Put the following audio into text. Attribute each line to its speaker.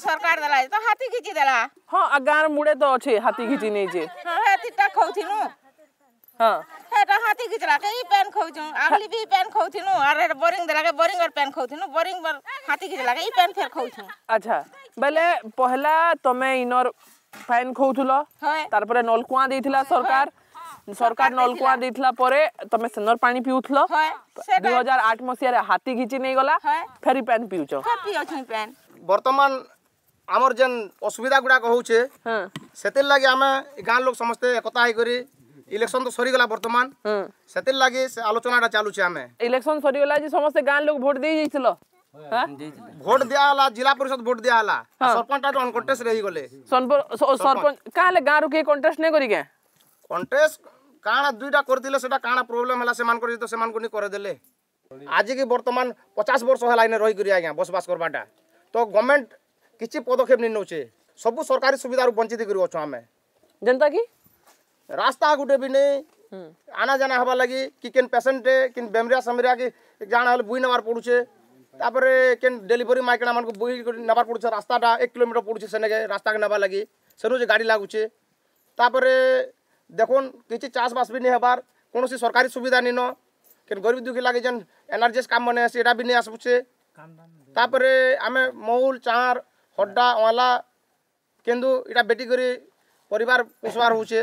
Speaker 1: सरकार देला तो हाथी खींची देला
Speaker 2: हां गांव मुड़े तो अच्छे हाथी खींची नहीं जे
Speaker 1: हाथी टा खाउथिनु
Speaker 2: हां
Speaker 1: हेटा हाथी खींचला के ई पेन खाउछु आगली भी पेन खाउथिनु अरे बोरिंग देला के बोरिंग और पेन खाउथिनु बोरिंग पर हाथी खींचला के ई पेन फेर खाउछु
Speaker 2: अच्छा बेले पहला तमे इनर पेन खाउथुल तार परे नलकुआ देथिला सरकार सरकार नलकुआ देथिला परे तमे सेनर पानी पिउथल 2008 मसिया रे हाथी खींची नै गला फेरी पेन पिउछो
Speaker 1: पिउछु पेन
Speaker 3: বৰ্তমান आमर जेन असुविधा गुड़ाक हूँ से लगे आम गाँव लोक समस्ते एकता है इलेक्शन तो सरी गला बर्तमान से लगे से आलोचना चलु
Speaker 2: इलेक्शन सरी गला समस्त गाँव लोक भोट दी जाइल
Speaker 3: भोट दिया जिला परिषद भोट दिया हला सरपंच तो अनकंटेस्ट रही गले
Speaker 2: सरपंच कहाँ गाँव रू कंटेस्ट नहीं करें
Speaker 3: कंटेस्ट कण दुईटा करते कण प्रोब्लेम है तो करदे आज की बर्तमान पचास वर्ष है बसवास करवाटा तो गवर्नमेंट किसी पदक्षेप नहीं नौचे सब सरकारी सुविधा वंचित कर रास्ता गुटे भी नहीं आना जाना हबार लगे कि किन पेसेंटे किन बेमरिया समरिया कि जाना बोई बुई नवार पड़ुचे तापरे डेलीवरी माइकना मान को बुई नवार पड़ुचे रास्ता एक किलोमीटर पड़ुचे सने के रास्ता के नवार लगे से जे गाड़ी लगुचे तापरे देखोन किचे चास बास भी नहीं हबार कौन सरकारी सुविधा नहीं न गरीब दुखी लगे जन एनर्जेस काम बने ऐसे डा भी नहीं आ सकुचे तापरे चार হড্ডা ওলা কিন্তু এটা বেটি করে পরিবার পোষবার হচ্ছে